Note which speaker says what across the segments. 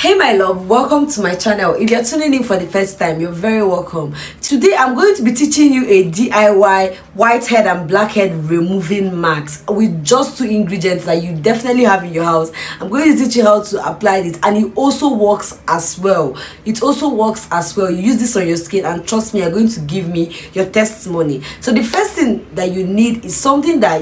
Speaker 1: hey my love welcome to my channel. If you're tuning in for the first time you're very welcome. Today i'm going to be teaching you a diy whitehead and blackhead removing mask with just two ingredients that you definitely have in your house. I'm going to teach you how to apply it and it also works as well. It also works as well. You use this on your skin and trust me you're going to give me your testimony. So the first thing that you need is something that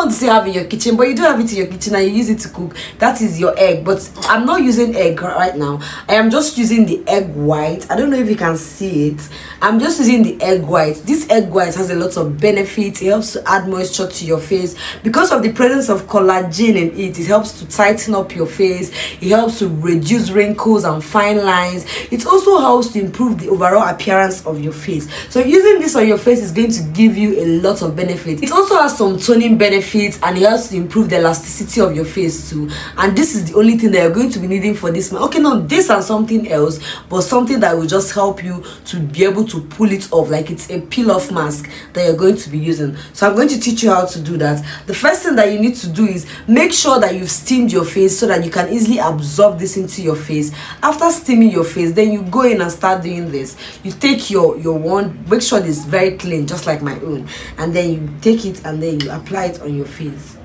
Speaker 1: want to say have in your kitchen but you do have it in your kitchen and you use it to cook. That is your egg but i'm not using egg right now. I am just using the egg white. I don't know if you can see it. I'm just using the egg white. This egg white has a lot of benefits it helps to add moisture to your face. Because of the presence of collagen in it it helps to tighten up your face. It helps to reduce wrinkles and fine lines. It also helps to improve the overall appearance of your face. So using this on your face is going to give you a lot of benefits it also has some toning benefits and it helps to improve the elasticity of your face too. And this is the only thing that you're going to be needing for this okay no this and something else but something that will just help you to be able to pull it off like it's a peel off mask that you're going to be using. So i'm going to teach you how to do that. The first thing that you need to do is make sure that you've steamed your face so that you can easily absorb this into your face. After steaming your face then you go in and start doing this. You take your your wand make sure it's very clean just like my own. And then you take it and then you apply it on your face.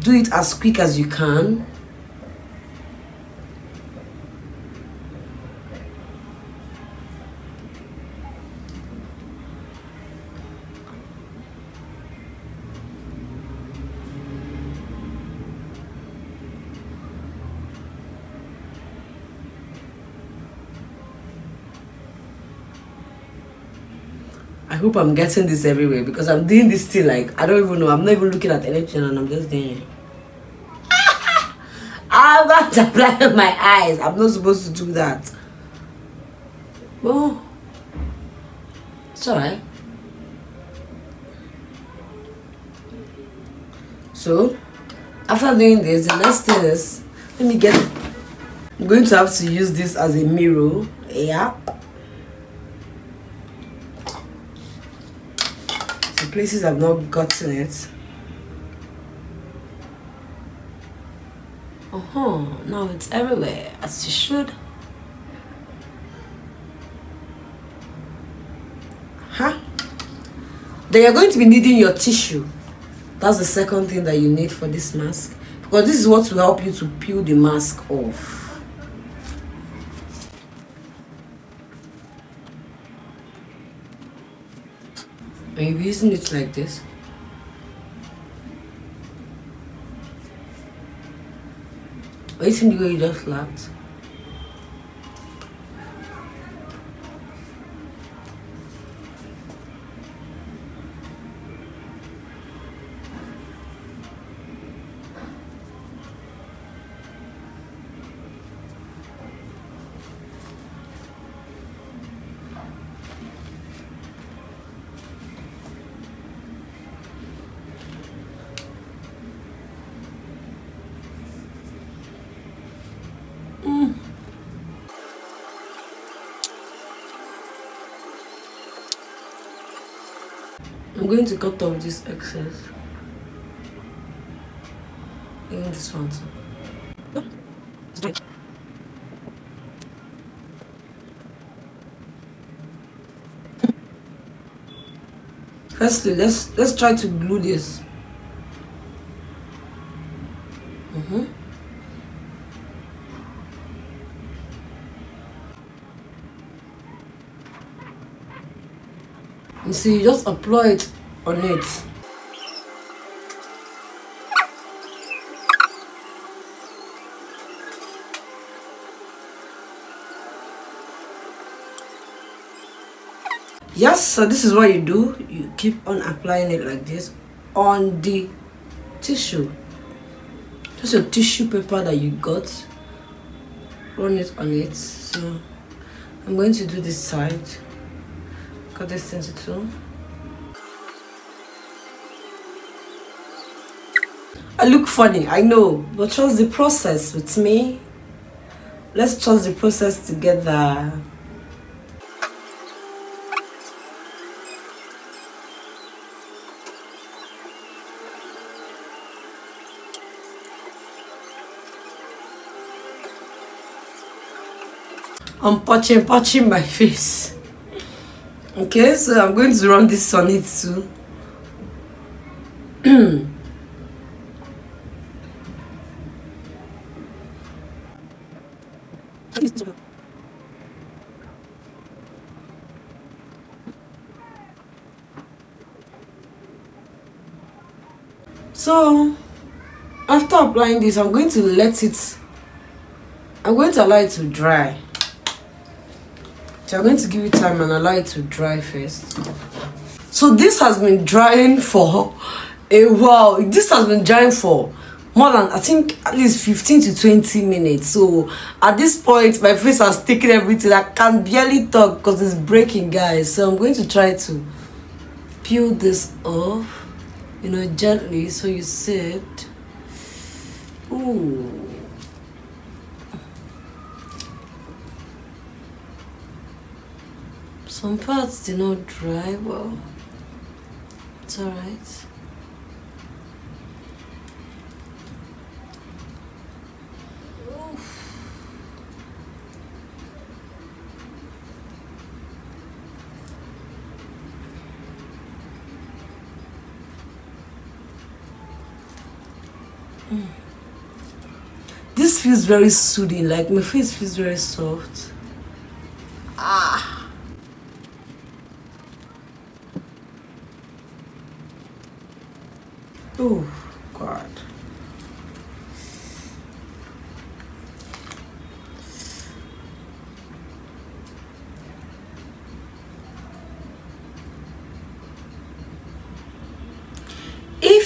Speaker 1: Do it as quick as you can I hope I'm getting this everywhere because I'm doing this still like I don't even know. I'm not even looking at anything and I'm just doing it. I'm about to on my eyes. I'm not supposed to do that. Oh, it's alright. So, after doing this, the next thing is let me get. I'm going to have to use this as a mirror. Yeah. Places I've not gotten it. Uh huh. Now it's everywhere as you should. Huh? Then you're going to be needing your tissue. That's the second thing that you need for this mask. Because this is what will help you to peel the mask off. You using it like this? Seeing the way you just laughed? I'm going to cut off this excess. Even this one too. Firstly, let's let's try to glue this. You see, you just apply it on it. Yes, so this is what you do. You keep on applying it like this on the tissue. Just a tissue paper that you got. Run it on it. So I'm going to do this side cut this into. I look funny, I know, but trust the process with me. Let's trust the process together. I'm punching punching my face okay so I'm going to run this on it too. So after applying this i'm going to let it i'm going to allow it to dry so i'm going to give it time and allow it to dry first. So this has been drying for a while. This has been drying for more than i think at least 15 to 20 minutes. So at this point my face has taken everything. I can barely talk because it's breaking guys. So i'm going to try to peel this off you know gently. So you sit ooh some parts did not dry well. It's all right hmm. This feels very soothing, like my face feels very soft. Oh, God.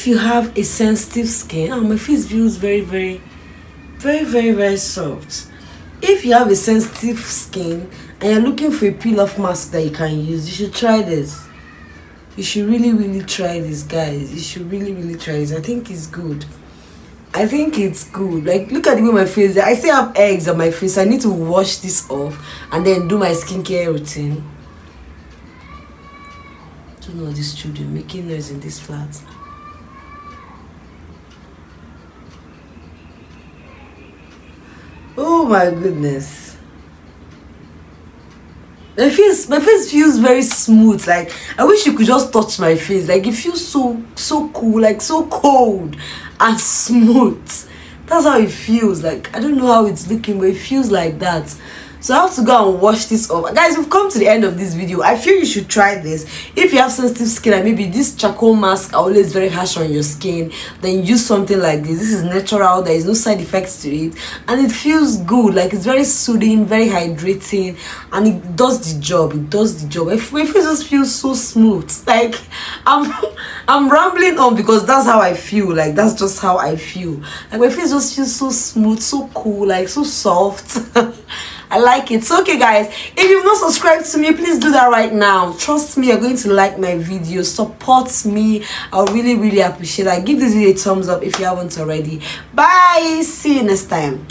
Speaker 1: if you have a sensitive skin and my face feels very very very very very soft if you have a sensitive skin and you're looking for a peel off mask that you can use you should try this you should really really try this guys. You should really really try this. I think it's good. I think it's good. Like look at the way my face i still have eggs on my face. I need to wash this off and then do my skincare routine. I don't know these children making noise in this flat? Oh my goodness. My face, my face feels very smooth. Like I wish you could just touch my face. Like it feels so so cool, like so cold and smooth. That's how it feels. Like I don't know how it's looking, but it feels like that so i have to go and wash this off. Guys we've come to the end of this video. I feel you should try this. If you have sensitive skin and maybe this charcoal mask are always very harsh on your skin then use something like this. This is natural. There is no side effects to it. And it feels good. Like it's very soothing very hydrating. And it does the job. It does the job. My face just feels so smooth. Like i'm i'm rambling on because that's how i feel. Like that's just how i feel. Like my face just feels so smooth so cool like so soft I like it. So, okay, guys, if you've not subscribed to me, please do that right now. Trust me, you're going to like my video. Support me. I'll really, really appreciate that. Give this video a thumbs up if you haven't already. Bye. See you next time.